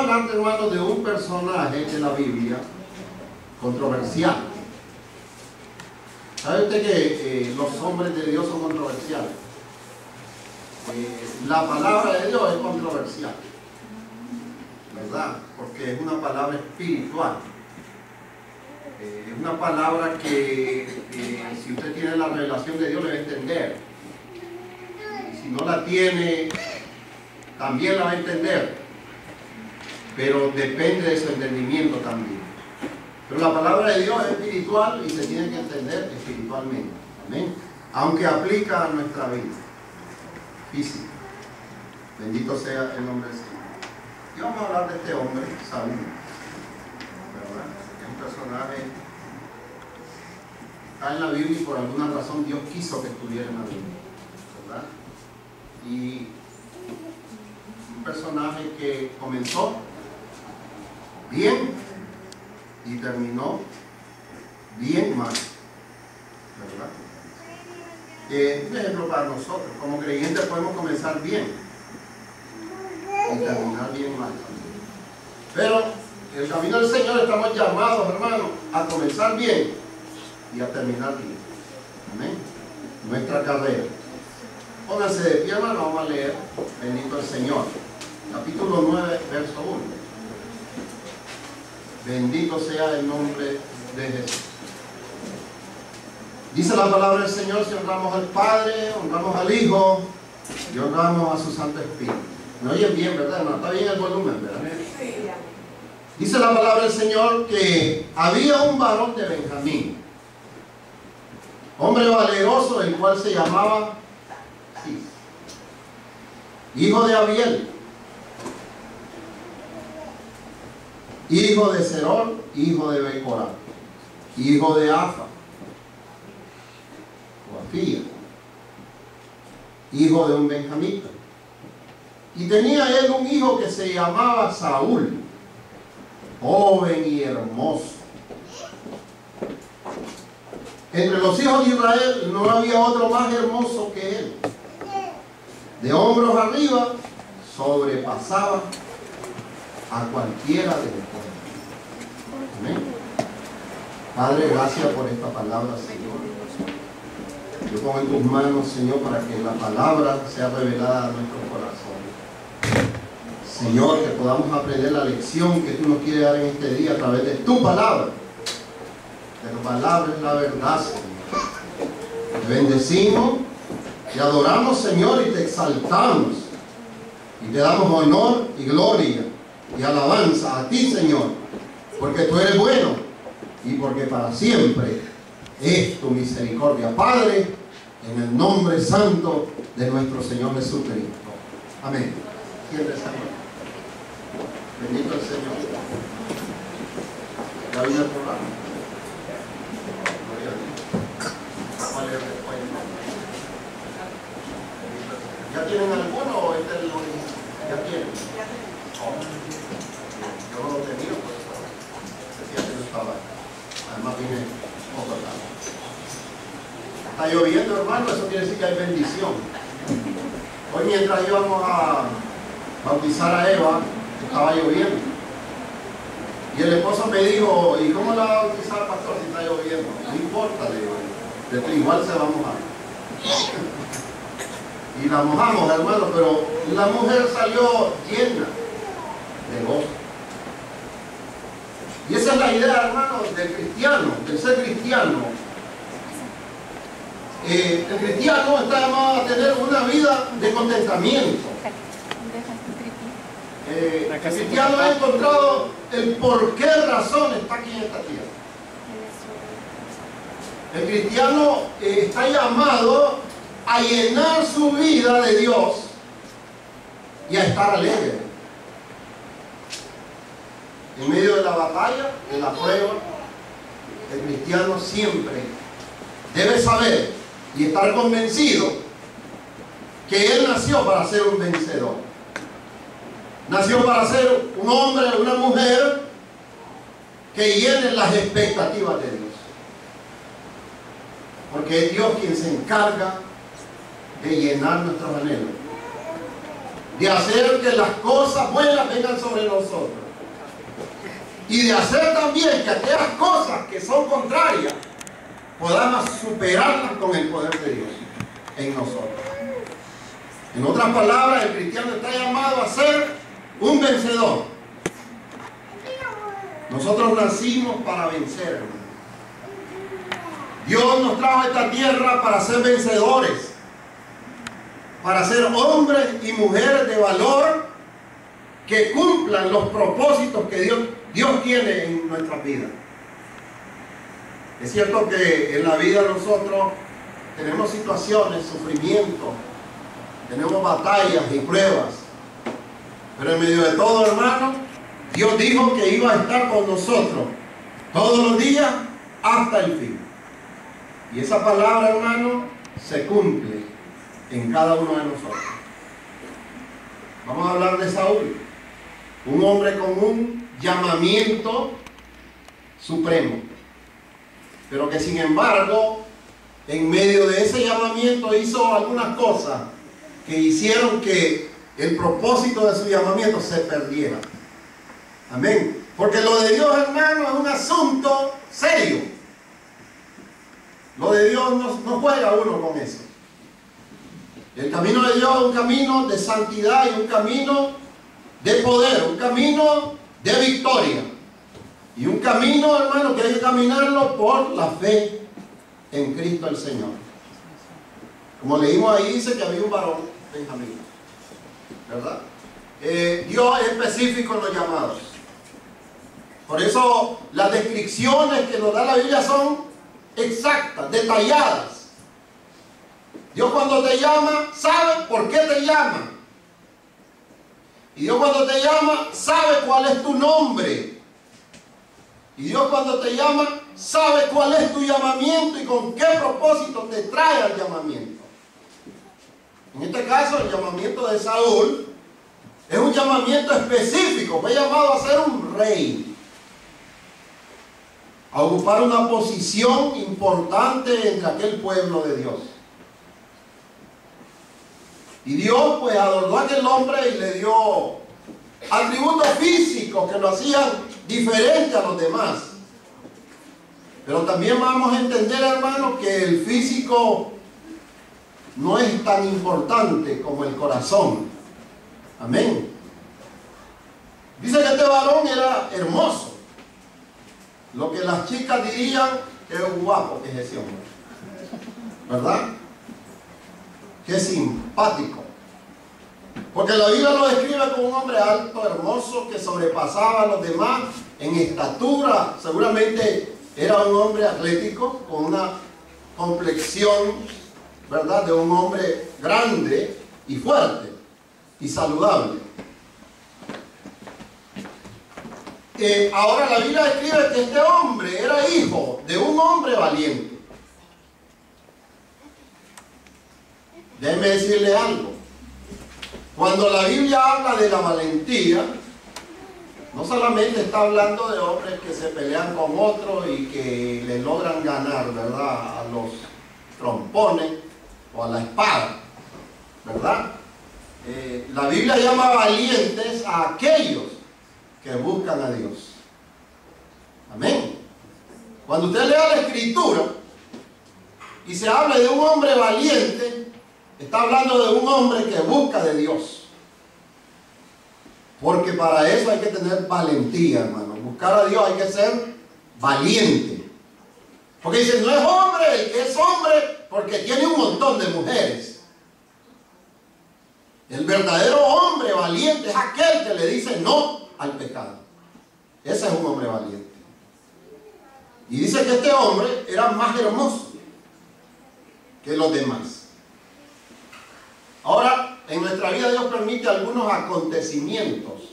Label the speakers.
Speaker 1: hablar, hermano, de un personaje de la Biblia controversial. ¿Sabe usted que eh, los hombres de Dios son controversiales? Eh, la palabra de Dios es controversial, ¿verdad? Porque es una palabra espiritual. Eh, es una palabra que si usted tiene la revelación de Dios le va a entender. Si no la tiene, también la va a entender. Pero depende de su entendimiento también. Pero la palabra de Dios es espiritual y se tiene que entender espiritualmente. Amén. Aunque aplica a nuestra vida física. Bendito sea el nombre del Señor. Y vamos a hablar de este hombre, Saúl. Es un personaje. Está en la Biblia y por alguna razón Dios quiso que estuviera en la Biblia. ¿Verdad? Y un personaje que comenzó bien y terminó bien mal. ¿Verdad? Eh, un ejemplo para nosotros. Como creyentes podemos comenzar bien y terminar bien mal. Pero el camino del Señor estamos llamados, hermanos, a comenzar bien y a terminar bien. Amén. Nuestra carrera. Pónganse de pie, hermano, vamos a leer. Bendito el Señor. Capítulo 9, verso 1. Bendito sea el nombre de Jesús. Dice la palabra del Señor, si honramos al Padre, honramos al Hijo y honramos a su Santo Espíritu. ¿Me oyen bien, verdad? No, está bien el volumen, ¿verdad? Dice la palabra del Señor que había un varón de Benjamín, hombre valeroso, el cual se llamaba Cis, hijo de Abiel, hijo de Serón, hijo de Becorá, hijo de Afa, o Afía, hijo de un benjamita. Y tenía él un hijo que se llamaba Saúl, joven y hermoso. Entre los hijos de Israel no había otro más hermoso que él. De hombros arriba sobrepasaba a cualquiera de los Amén. Padre, gracias por esta palabra, Señor. Yo pongo en tus manos, Señor, para que la palabra sea revelada a nuestro corazón. Señor, que podamos aprender la lección que tú nos quieres dar en este día a través de tu palabra. De tu palabra es la verdad, Señor. Te bendecimos, te adoramos, Señor, y te exaltamos. Y te damos honor y gloria y alabanza a ti, Señor, porque tú eres bueno y porque para siempre es tu misericordia. Padre, en el nombre santo de nuestro Señor Jesucristo. Amén. Bendito el Señor. Vino el programa. ¿Ya tienen alguno o este es el ¿Ya tienen? Yo no lo tenía, pues decía que no estaba. Además viene poco. Está lloviendo, hermano, eso quiere decir que hay bendición. Hoy mientras íbamos a bautizar a Eva, estaba lloviendo. Y el esposo me dijo, ¿y cómo la va a bautizar, pastor, si está lloviendo? No importa, le digo, igual se va a mojar. y la mojamos, hermano, pero la mujer salió llena de gozo. Y esa es la idea, hermano, del cristiano, del ser cristiano. Eh, el cristiano está llamado a tener una vida de contentamiento. Eh, el cristiano ha encontrado el por qué razón está aquí en esta tierra. El cristiano eh, está llamado a llenar su vida de Dios y a estar alegre. En medio de la batalla, de la prueba, el cristiano siempre debe saber y estar convencido que él nació para ser un vencedor. Nació para ser un hombre o una mujer que llene las expectativas de Dios. Porque es Dios quien se encarga de llenar nuestros anhelos. De hacer que las cosas buenas vengan sobre nosotros y de hacer también que aquellas cosas que son contrarias podamos superarlas con el poder de Dios en nosotros. En otras palabras, el cristiano está llamado a ser un vencedor. Nosotros nacimos para vencer. Dios nos trajo a esta tierra para ser vencedores, para ser hombres y mujeres de valor que cumplan los propósitos que Dios, Dios tiene en nuestra vida. Es cierto que en la vida nosotros tenemos situaciones, sufrimientos, tenemos batallas y pruebas, pero en medio de todo, hermano, Dios dijo que iba a estar con nosotros todos los días hasta el fin. Y esa palabra, hermano, se cumple en cada uno de nosotros. Vamos a hablar de Saúl, un hombre con un llamamiento supremo, pero que sin embargo, en medio de ese llamamiento hizo algunas cosas que hicieron que el propósito de su llamamiento se perdiera. Amén. Porque lo de Dios, hermano, es un asunto serio. Lo de Dios no, juega uno con eso. El camino de Dios es un camino de santidad y un camino de poder, un camino de victoria. Y un camino, hermano, que hay que caminarlo por la fe en Cristo el Señor. Como leímos ahí, dice que había un varón, Benjamín. ¿Verdad? Eh, Dios es específico en los llamados. Por eso las descripciones que nos da la Biblia son exactas, detalladas. Dios cuando te llama, sabe por qué te llama. Y Dios cuando te llama, sabe cuál es tu nombre. Y Dios cuando te llama, sabe cuál es tu llamamiento y con qué propósito te trae al llamamiento. En este caso, el llamamiento de Saúl es un llamamiento específico. Fue llamado a ser un rey a ocupar una posición importante entre aquel pueblo de Dios. Y Dios pues adornó a aquel hombre y le dio atributos físicos que lo hacían diferente a los demás. Pero también vamos a entender, hermanos, que el físico no es tan importante como el corazón. Amén. Dice que este varón era hermoso. Lo que las chicas dirían, que es guapo que es ese hombre. ¿Verdad? Qué simpático. Porque la Biblia lo describe como un hombre alto, hermoso, que sobrepasaba a los demás en estatura. Seguramente era un hombre atlético, con una complexión, ¿verdad? De un hombre grande y fuerte y saludable. ahora la Biblia describe que este hombre era hijo de un hombre valiente. Déjeme decirle algo. Cuando la Biblia habla de la valentía, no solamente está hablando de hombres que se pelean con otros y que le logran ganar, ¿verdad? A los trompones o a la espada, ¿verdad? Eh, la Biblia llama valientes a aquellos que buscan a Dios. Amén. Cuando usted lea la escritura y se habla de un hombre valiente, está hablando de un hombre que busca de Dios. Porque para eso hay que tener valentía, hermano. Buscar a Dios hay que ser valiente. Porque dice, no es hombre es hombre porque tiene un montón de mujeres. El verdadero hombre valiente es aquel que le dice no al pecado. Ese es un hombre valiente. Y dice que este hombre era más hermoso que los demás. Ahora, en nuestra vida Dios permite algunos acontecimientos